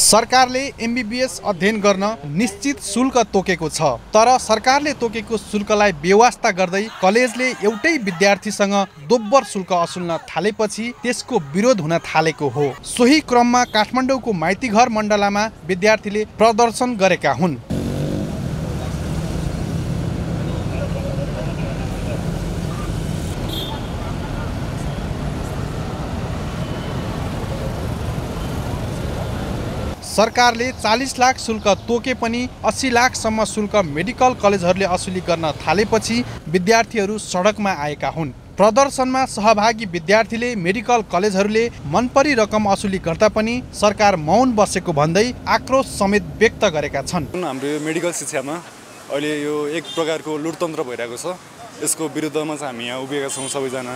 सरकारले एमबिबिएस अध्ययन गर्न निश्चित शुल्क तोकेको छ। तर सरकारले तोकेको शुल्कलाई बेवास्ता गर्दै कलेजले एउटै विद्यार्थीसँग दोब्बर शुल्क असुल्न थालेपछि त्यसको विरोध हुन थालेको हो। सोही क्रममा काठमाडौँको माइतीघर मण्डलामा विद्यार्थीले प्रदर्शन गरेका हुन्। सरकारले चालिस लाख शुल्क तोके पनि अस्सी लाखसम्म शुल्क मेडिकल कलेजहरूले असुली गर्न थालेपछि विद्यार्थीहरू सडकमा आएका हुन्। प्रदर्शनमा सहभागी विद्यार्थीले मेडिकल कलेजहरूले मनपरी रकम असुली गर्दा पनि सरकार मौन बसेको भन्दै आक्रोश समेत व्यक्त गरेका छन्। हाम्रो यो मेडिकल शिक्षामा अहिले यो एक प्रकारको लुटतन्त्र भइरहेको छ यसको विरुद्धमा चाहिँ हामी यहाँ उभिएका छौँ सबैजना।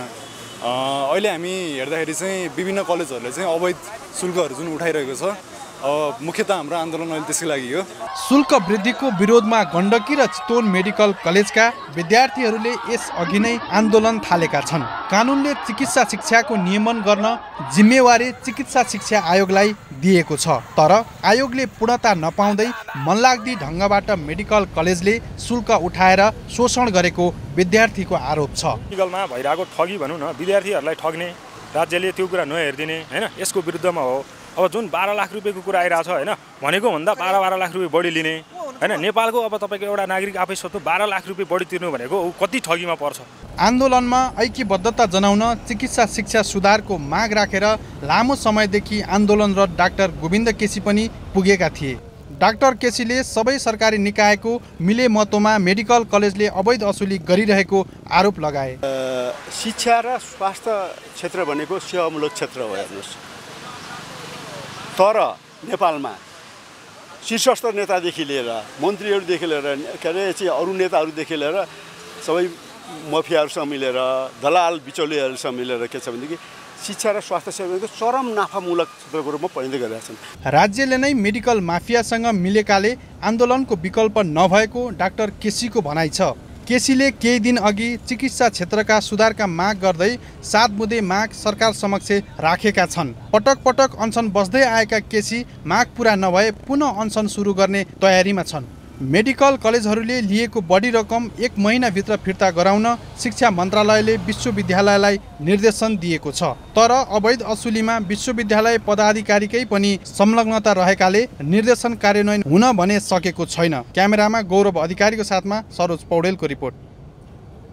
अहिले हामी हेर्दाखेरि चाहिँ विभिन्न कलेजहरूले चाहिँ अवैध शुल्कहरू जुन उठाइरहेको छ मुख्यत हाम्रो आन्दोलन अहिले त्यसकै लागि हो। शुल्क वृद्धिको विरोधमा गण्डकी र चितवन मेडिकल कलेजका विद्यार्थीहरूले यस अघि नै आन्दोलन थालेका छन्। कानुनले चिकित्सा शिक्षाको नियमन गर्न जिम्मेवारी चिकित्सा शिक्षा आयोगलाई दिएको छ। तर आयोगले पूर्णता नपाउँदै मनलाग्दी ढङ्गबाट मेडिकल कलेजले शुल्क उठाएर शोषण गरेको विद्यार्थीको आरोप छ। मेडिकलमा भइरहेको ठगी भनौँ न विद्यार्थीहरूलाई ठग्ने राज्यले त्यो कुरा नहेरिदिने होइन? यसको विरुद्धमा हो। अब जुन बाह्र लाख रुपियाँको कुरा आइरहेको छ होइन? भनेको भन्दा बाह्र बाह्र लाख रुपियाँ बढी लिने। होइन नेपालको अब तपाईँको एउटा नागरिक आफै सोध्नु बाह्र लाख रुपियाँ बढी तिर्नु भनेको ऊ कति ठगीमा पर्छ? आन्दोलनमा ऐक्यबद्धता जनाउन चिकित्सा शिक्षा सुधारको माग राखेर लामो समयदेखि आन्दोलनरत डाक्टर गोविन्द केसी पनि पुगेका थिए। डाक्टर केसीले सबै सरकारी निकायको मिले मतोमा मेडिकल कलेजले अवैध असुली गरिरहेको आरोप लगाए। शिक्षा र स्वास्थ्य क्षेत्र भनेको सेवामूलक क्षेत्र हो हेर्नुहोस्। तर नेपालमा शीर्षस्थ नेतादेखि लिएर मन्त्रीहरूदेखि लिएर के अरे चाहिँ अरू नेताहरूदेखि लिएर सबै मफियाहरूसँग मिलेर दलाल बिचौलियाहरूसँग मिलेर के छ भनेदेखि शिक्षा र स्वास्थ्य सेवाको चरम नाफामूलक क्षेत्रको रूपमा परिणत गरेका छन्। राज्यले नै मेडिकल माफियासँग मिलेकाले आन्दोलनको विकल्प नभएको डाक्टर केसीको भनाइ छ। केसीले केही दिन अघि चिकित्सा क्षेत्रका सुधारका माग गर्दै सात बुँदे माग सरकार समक्ष राखेका छन्। पटक पटक अनसन बस्दै आएका केसी माग पुरा नभए पुनः अनसन सुरु गर्ने तयारीमा छन्। मेडिकल कलेजहरूले लिएको बढी रकम एक महिनाभित्र फिर्ता गराउन शिक्षा मन्त्रालयले विश्वविद्यालयलाई निर्देशन दिएको छ। तर अवैध असुलीमा विश्वविद्यालय पदाधिकारीकै पनि संलग्नता रहेकाले निर्देशन कार्यान्वयन हुन भने सकेको छैन। क्यामेरामा गौरव अधिकारीको साथमा सरोज पौडेलको रिपोर्ट।